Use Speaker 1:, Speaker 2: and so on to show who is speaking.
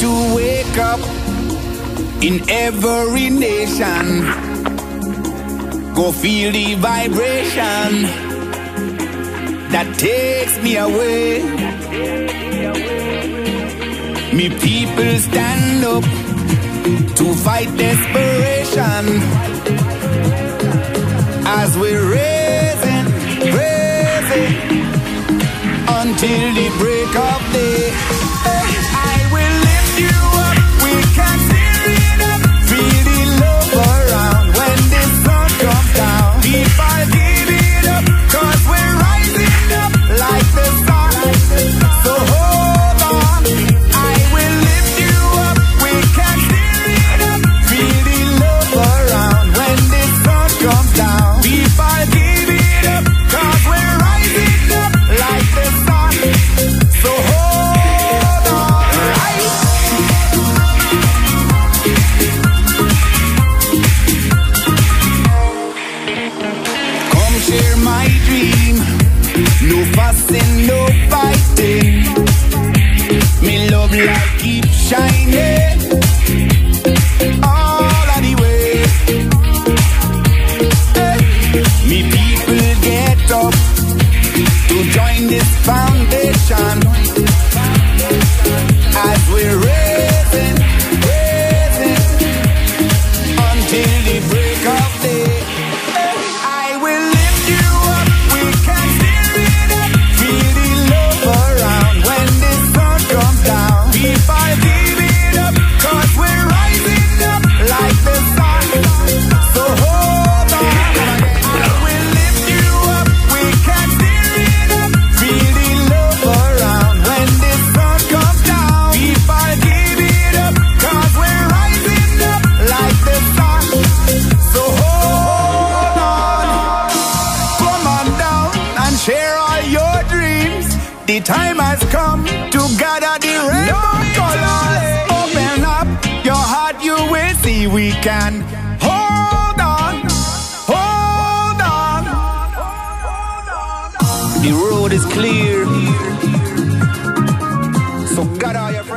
Speaker 1: to wake up in every nation. Go feel the vibration that takes me away. Me people stand up to fight desperation as we're raising, raising until the break of we can hold on, hold on. The road is clear, so God, all your friends.